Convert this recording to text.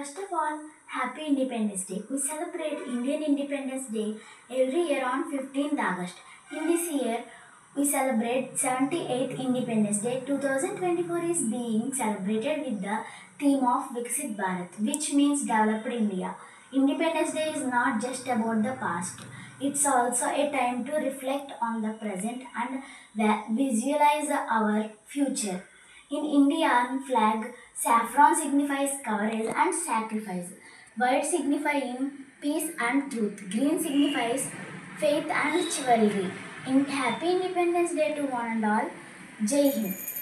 First of all, Happy Independence Day. We celebrate Indian Independence Day every year on 15th August. In this year, we celebrate 78th Independence Day. 2024 is being celebrated with the theme of Viksit Bharat, which means developed India. Independence Day is not just about the past. It's also a time to reflect on the present and visualize our future. In Indian flag, saffron signifies courage and sacrifice. White signifying peace and truth. Green signifies faith and chivalry. In Happy Independence Day to one and all. Jai Hind.